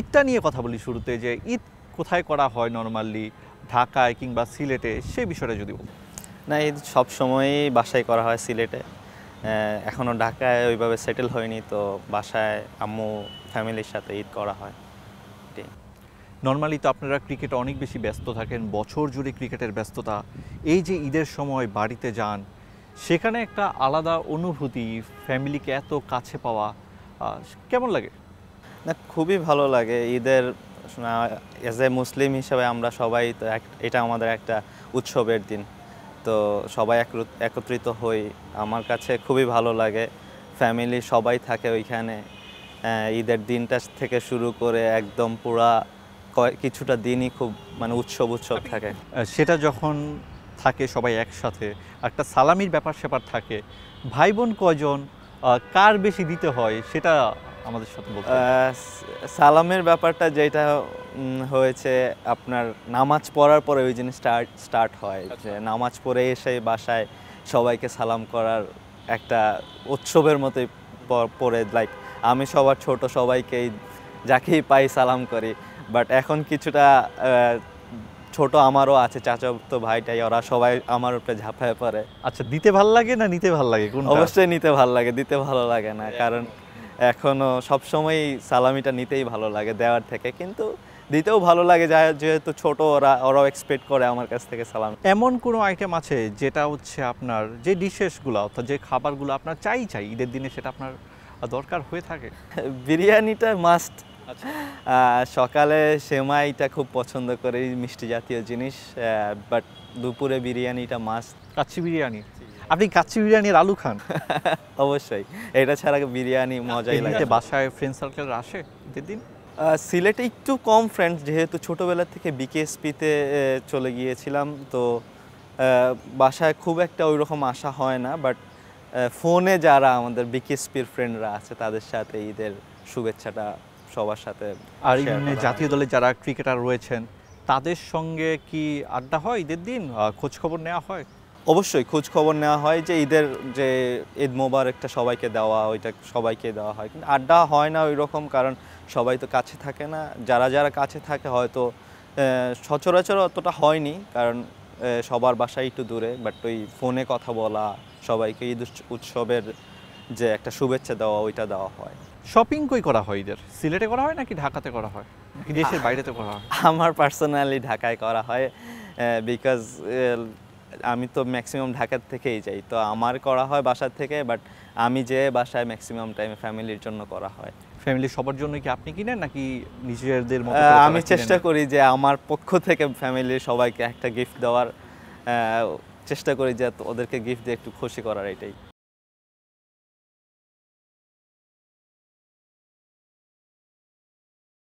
ঈদটা নিয়ে কথা বলি শুরুতে যে ঈদ কোথায় করা হয় নর্মালি ঢাকায় কিংবা সিলেটে সে বিষয়টা যদি বলুন। না ঈদ সবসময়ই বাসায় করা হয় সিলেটে। এখনও ঢাকায় ওইভাবে সেটেল হয়নি তো বাসায় আম্মু ফ্যামিলির সাথে ঈদ করা হয়। নর্মালি তো আপনারা ক্রিকেটে অনেক বেশি ব্যস্ত থাকেন বছর জুড়ে ক্রিকেটের ব্যস্ততা। এই যে ঈদের সময় বাড়িতে যান সেখানে একটা আলাদা অনুভূতি ফ্যামিলিকে এত কাছে পাওয়া কেমন লাগে? না খুবই ভালো লাগে। ঈদের এজ এ মুসলিম হিসাবে আমরা সবাই তো এক- এটা আমাদের একটা উৎসবের দিন। তো সবাই একত্রিত হই। আমার কাছে খুবই ভালো লাগে। ফ্যামিলি সবাই থাকে ওইখানে। ঈদের দিনটা থেকে শুরু করে একদম পুরা কিছুটা দিনই খুব মানে উৎসব উৎসব থাকে। সেটা যখন থাকে সবাই একসাথে একটা সালামির ব্যাপার স্যাপার থাকে। ভাই বোন কয়জন আহ, কার বেশি দিতে হয় সেটা আমাদের সাথে বলতে সালামের ব্যাপারটা যেটা হয়েছে আপনার নামাজ পড়ার পরে ওই জিনিস স্টার্ট স্টার্ট হয় যে নামাজ পড়ে এসে বাসায় সবাইকে সালাম করার একটা উৎসবের মতোই পড়ে। লাইক আমি সবার ছোট সবাইকেই যাকেই পাই সালাম করি। বাট এখন কিছুটা ছোট আমারও আছে চাচাতো ভাইটাই ওরা সবাই আমার উপরে ঝাঁপায় পড়ে। আচ্ছা দিতে ভালো লাগে না নিতে ভালো লাগে? কোনটা? অবশ্যই নিতে ভালো লাগে দিতে ভালো লাগে না। কারণ এখনও সবসময় সালামিটা নিতেই ভালো লাগে দেওয়ার থেকে কিন্তু দিতেও ভালো লাগে যা- যেহেতু ছোট ওরা ওরাও এক্সপেক্ট করে আমার কাছ থেকে সালাম। এমন কোনো আইটেম আছে যেটা হচ্ছে আপনার যে ডিশেসগুলো অর্থাৎ যে খাবারগুলো আপনার চাই চাই ঈদের দিনে সেটা আপনার দরকার হয়ে থাকে? বিরিয়ানিটা মাস্ট আচ্ছা। সকালে সেমাইটা খুব পছন্দ করি মিষ্টি জাতীয় জিনিস বাট দুপুরে বিরিয়ানিটা মাস্ট কাচ্চি বিরিয়ানি। আপনি কাচ্চি বিরিয়ানির আলু খান? অবশ্যই। এটা ছাড়া বিরিয়ানি মজাই লাগে বাসায় ফ্রেন্ড সার্কেল আসে ঈদের দিন সিলেটে একটু কম ফ্রেন্ডস যেহেতু ছোটোবেলা থেকে বিকেএসপিতে চলে গিয়েছিলাম তো বাসায় খুব একটা ওই রকম আসা হয় না বাট ফোনে যারা আমাদের বিকেএসপির ফ্রেন্ডরা আছে তাদের সাথে ঈদের শুভেচ্ছাটা সবার সাথে আর। জাতীয় দলে যারা ক্রিকেটার রয়েছেন তাদের সঙ্গে কি আড্ডা হয় ঈদের দিন? খোঁজ খবর নেওয়া হয়? অবশ্যই খোঁজ খবর নেওয়া হয় যে ঈদের যে ঈদ মোবারকটা সবাইকে দেওয়া ওইটা সবাইকে দেওয়া হয়। কিন্তু আড্ডা হয় না ওই রকম কারণ সবাই তো কাছে থাকে না। যারা যারা কাছে থাকে হয়তো সচরাচর অতটা হয়নি কারণ সবার বাসায় একটু দূরে। বাট ওই ফোনে কথা বলা সবাইকে ঈদ উৎস- উৎসবের যে একটা শুভেচ্ছা দেওয়া ওইটা দেওয়া হয়। শপিং কই করা হয় ঈদের? সিলেটে করা হয় নাকি ঢাকাতে করা হয়? নাকি দেশের বাইরেতে করা হয়? আমার পার্সোনালি ঢাকায় করা হয় বিকজ আমি তো ম্যাক্সিমাম ঢাকার থেকেই যাই। তো আমার করা হয় বাসার থেকে বাট আমি যে বাসায় ম্যাক্সিমাম টাইমে ফ্যামিলির জন্য করা হয়। ফ্যামিলি সবার জন্য কি আপনি কিনেন নাকি নিজেদের আমি চেষ্টা করি যে আমার পক্ষ থেকে ফ্যামিলির সবাইকে একটা গিফট দেওয়ার চেষ্টা করি যে ওদেরকে গিফট দিয়ে একটু খুশি করার এটাই।